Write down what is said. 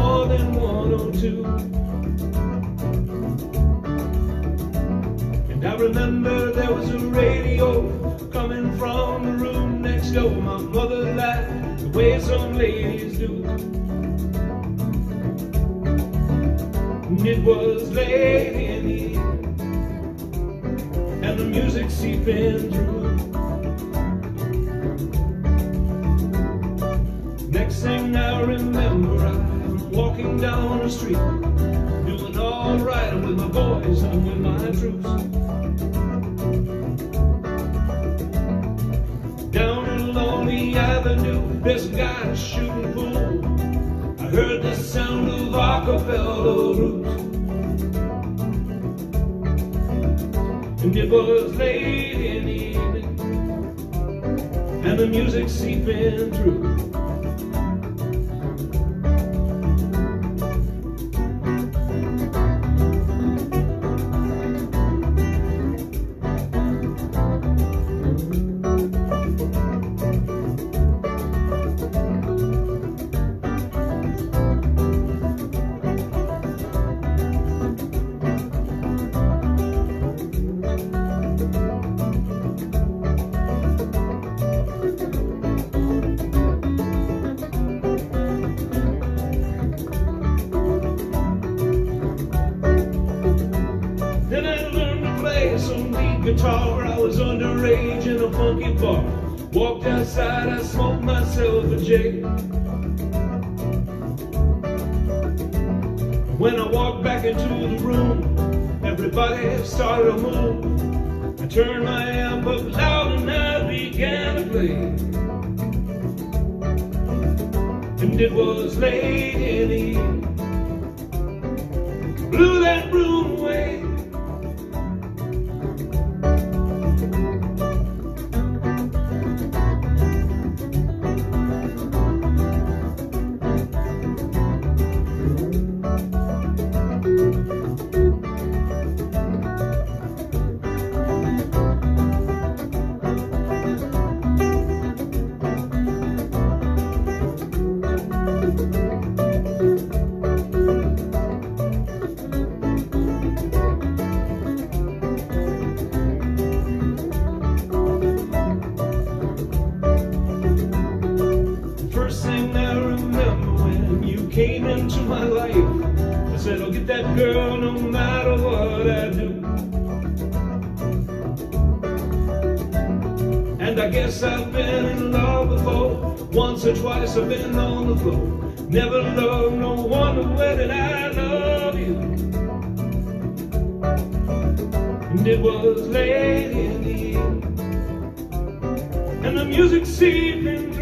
more than 102. And I remember there was a radio coming from the room next door. My mother laughed the way some ladies do. And it was late in the and the music seeping through. Next thing I remember walking down the street, doing all right with my boys and with my troops. Down a lonely avenue, there's a guy shooting pool. I heard the sound of acapella roots. And it was late in the evening, and the music seeping through. Guitar. I was underage in a funky bar. Walked outside, I smoked myself a J. When I walked back into the room, everybody started to move. I turned my amp up loud and I began to play. And it was late in the evening. Came into my life, I said, I'll get that girl no matter what I do. And I guess I've been in love before. Once or twice I've been on the floor. Never loved no one the way that I love you. And it was late in the evening, and the music seeping